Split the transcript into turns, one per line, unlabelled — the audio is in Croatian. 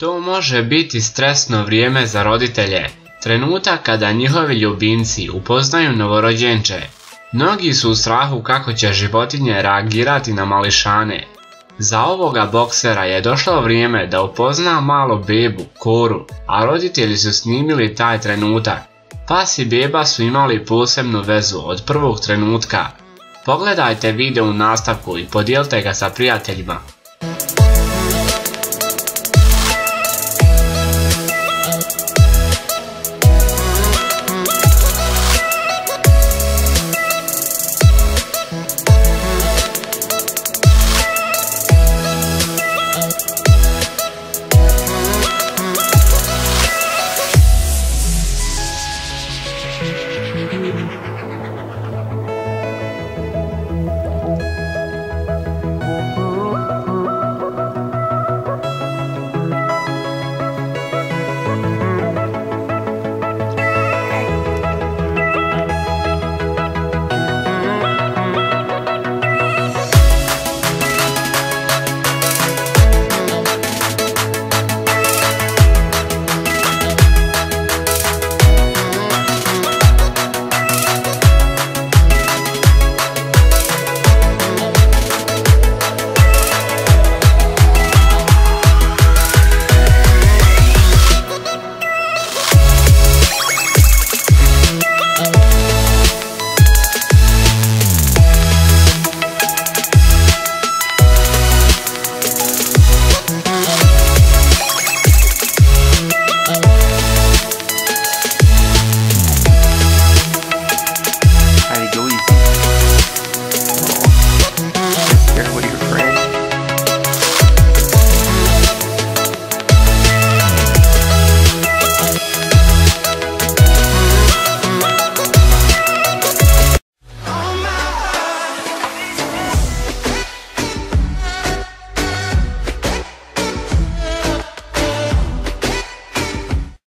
To može biti stresno vrijeme za roditelje, trenutak kada njihovi ljubimci upoznaju novorođenče. Mnogi su u strahu kako će životinje reagirati na mališane. Za ovoga boksera je došlo vrijeme da upozna malo bebu, koru, a roditelji su snimili taj trenutak. Pas i beba su imali posebnu vezu od prvog trenutka. Pogledajte video u nastavku i podijelite ga sa prijateljima.